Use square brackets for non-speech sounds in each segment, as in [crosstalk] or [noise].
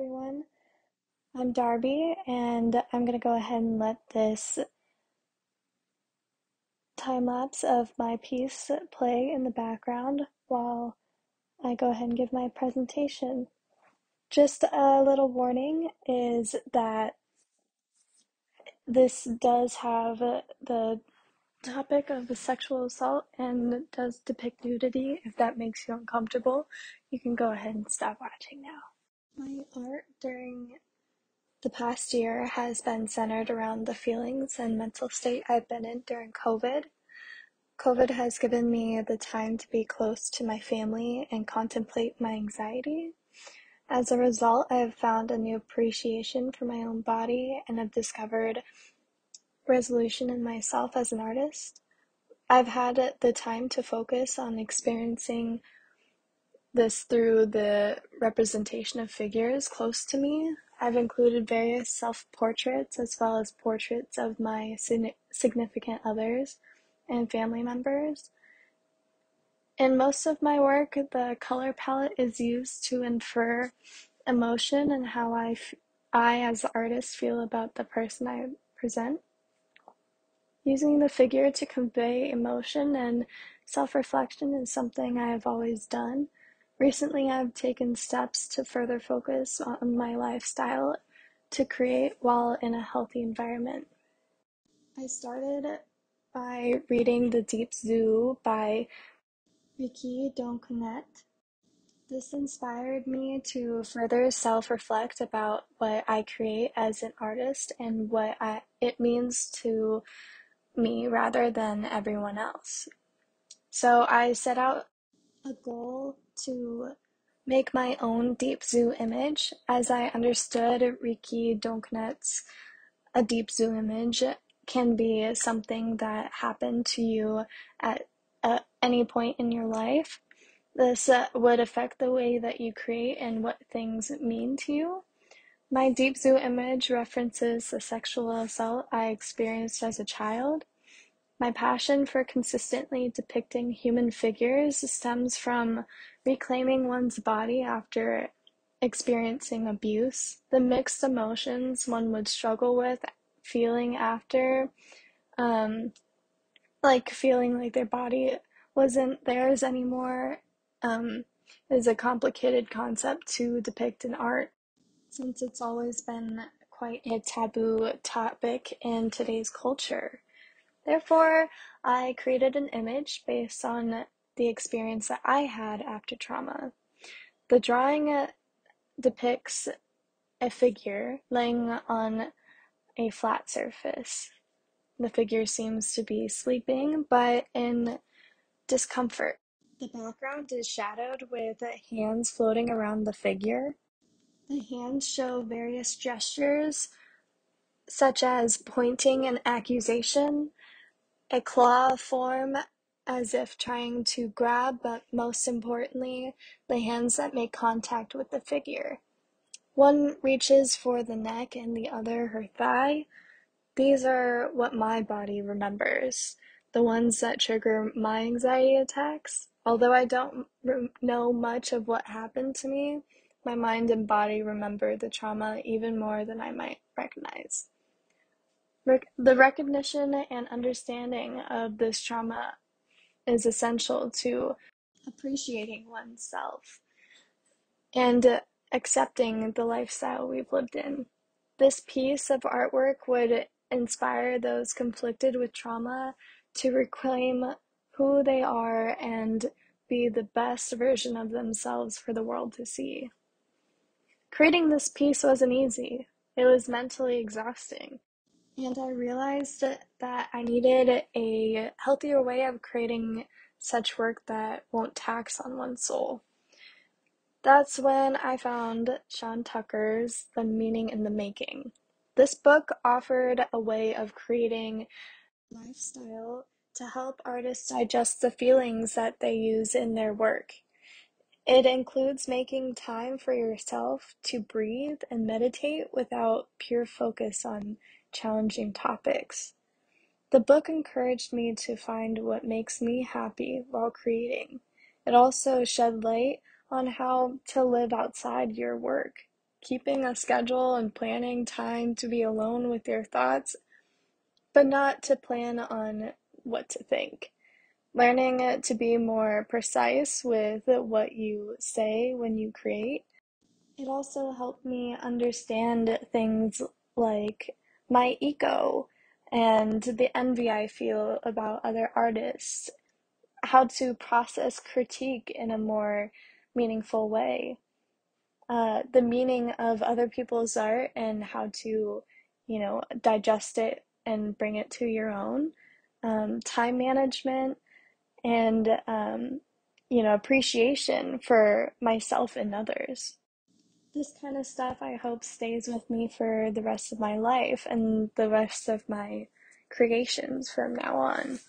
everyone. I'm Darby, and I'm going to go ahead and let this time lapse of my piece play in the background while I go ahead and give my presentation. Just a little warning is that this does have the topic of the sexual assault and does depict nudity. If that makes you uncomfortable, you can go ahead and stop watching now. My art during the past year has been centered around the feelings and mental state I've been in during COVID. COVID has given me the time to be close to my family and contemplate my anxiety. As a result, I have found a new appreciation for my own body and have discovered resolution in myself as an artist. I've had the time to focus on experiencing this through the representation of figures close to me. I've included various self portraits as well as portraits of my significant others and family members. In most of my work, the color palette is used to infer emotion and how I, f- I as the artist feel about the person I present. Using the figure to convey emotion and self reflection is something I have always done. Recently, I've taken steps to further focus on my lifestyle to create while in a healthy environment. I started by reading The Deep Zoo by Rikki Ducornet. This inspired me to further self reflect about what I create as an artist and what I, it means to me rather than everyone else. So I set out a goal to make my own deep zoo image. As I understood Rikki Ducornet's a deep zoo image can be something that happened to you at uh, any point in your life. This uh, would affect the way that you create and what things mean to you. My deep zoo image references the sexual assault I experienced as a child. My passion for consistently depicting human figures stems from reclaiming one's body after experiencing abuse, the mixed emotions one would struggle with feeling after, um, like feeling like their body wasn't theirs anymore, um, is a complicated concept to depict in art since it's always been quite a taboo topic in today's culture. Therefore, I created an image based on the experience that I had after trauma. The drawing depicts a figure laying on a flat surface. The figure seems to be sleeping, but in discomfort. The background is shadowed with hands floating around the figure. The hands show various gestures, such as pointing and accusation, a claw form as if trying to grab, but most importantly, the hands that make contact with the figure. One reaches for the neck and the other her thigh. These are what my body remembers, the ones that trigger my anxiety attacks. Although I don't re- know much of what happened to me, my mind and body remember the trauma even more than I might recognize the recognition and understanding of this trauma is essential to appreciating oneself and accepting the lifestyle we've lived in. This piece of artwork would inspire those conflicted with trauma to reclaim who they are and be the best version of themselves for the world to see. Creating this piece wasn't easy. It was mentally exhausting. And I realized that I needed a healthier way of creating such work that won't tax on one's soul. That's when I found Sean Tucker's The Meaning in the Making. This book offered a way of creating lifestyle to help artists digest the feelings that they use in their work. It includes making time for yourself to breathe and meditate without pure focus on challenging topics. The book encouraged me to find what makes me happy while creating. It also shed light on how to live outside your work. keeping a schedule and planning time to be alone with your thoughts, but not to plan on what to think. Learning to be more precise with what you say when you create. It also helped me understand things like my ego and the envy I feel about other artists, how to process critique in a more meaningful way, uh, the meaning of other people's art and how to, you know, digest it and bring it to your own, um, time management, and, um, you know, appreciation for myself and others this kind of stuff I hope stays with me for the rest of my life and the rest of my creations from now on.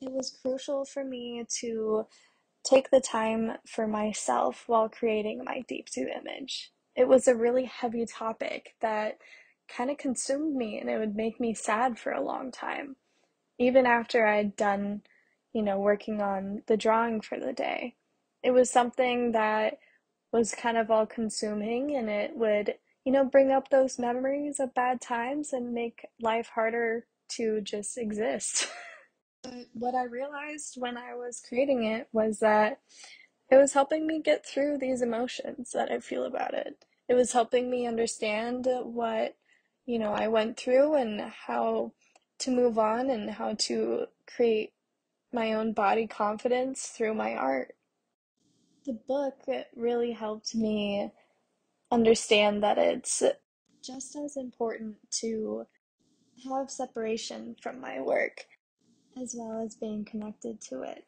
It was crucial for me to take the time for myself while creating my Deep Zoo image. It was a really heavy topic that kind of consumed me and it would make me sad for a long time. Even after I'd done, you know, working on the drawing for the day. It was something that was kind of all consuming and it would, you know, bring up those memories of bad times and make life harder to just exist. [laughs] but what I realized when I was creating it was that it was helping me get through these emotions that I feel about it. It was helping me understand what, you know, I went through and how to move on and how to create my own body confidence through my art the book really helped me understand that it's just as important to have separation from my work as well as being connected to it.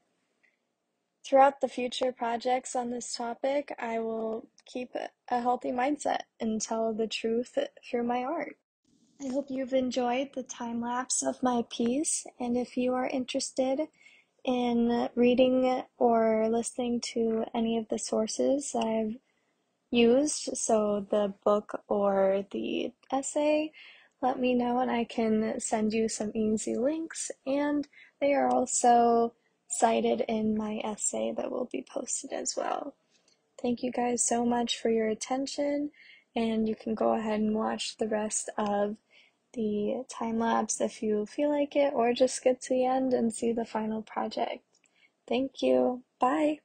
Throughout the future projects on this topic, I will keep a healthy mindset and tell the truth through my art. I hope you've enjoyed the time lapse of my piece, and if you are interested in reading or listening to any of the sources I've used, so the book or the essay, let me know and I can send you some easy links. And they are also cited in my essay that will be posted as well. Thank you guys so much for your attention, and you can go ahead and watch the rest of the time lapse if you feel like it, or just get to the end and see the final project. Thank you. Bye.